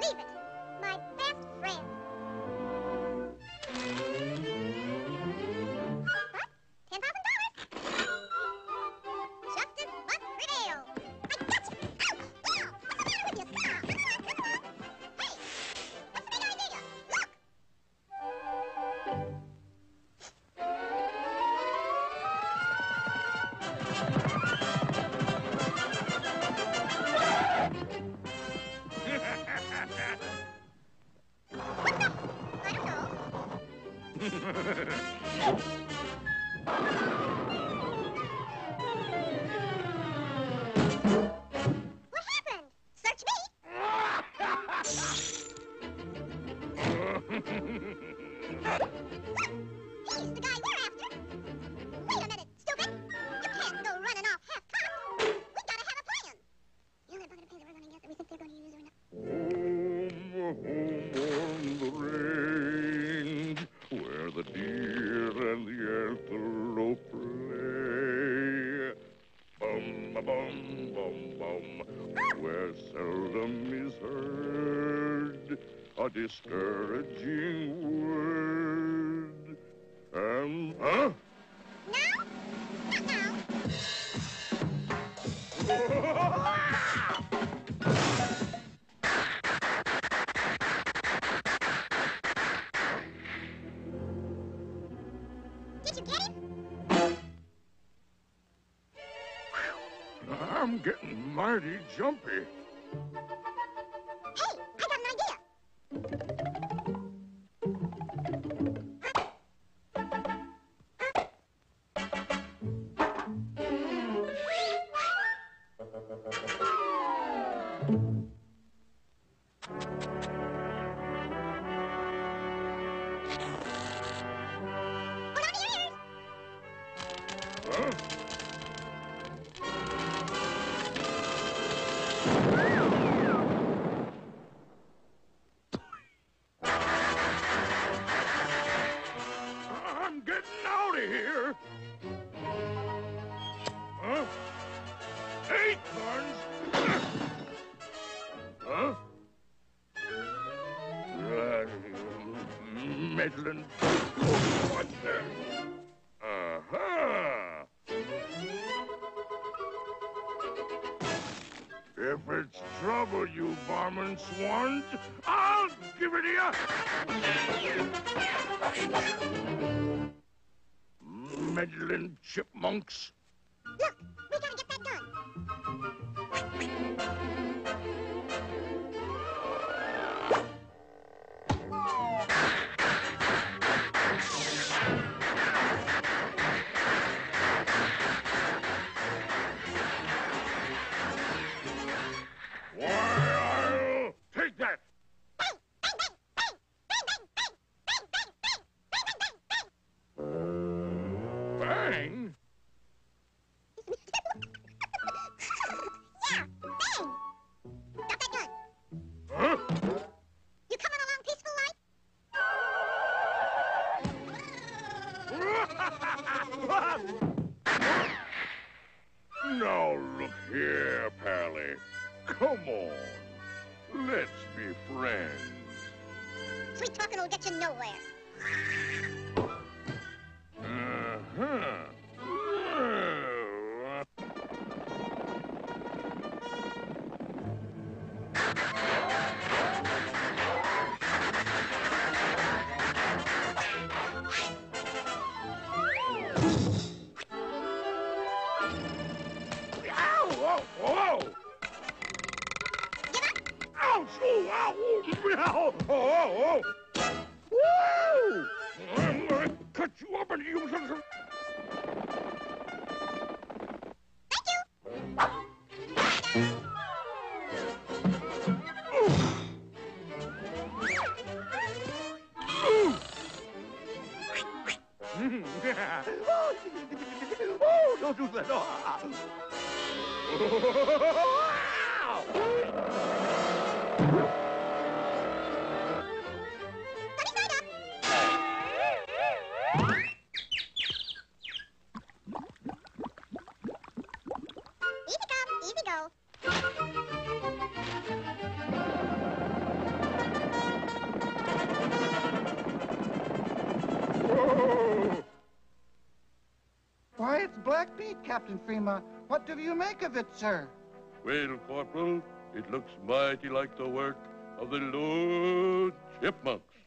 Leave it. word, a discouraging word. And, huh? No? Did you get it? I'm getting mighty jumpy. Huh? Huh? Uh, meddling monster. Uh-huh. If it's trouble you varmints want, I'll give it to you. Meddling chipmunks. Look, we gotta get that gun. Now look here, Pally. Come on. Let's be friends. Sweet talking will get you nowhere. Uh-huh. now! Oh. Woo! I cut you up you oh, don't do that. Oh. Captain Freema. What do you make of it, sir? Well, Corporal, it looks mighty like the work of the Lone Chipmunks.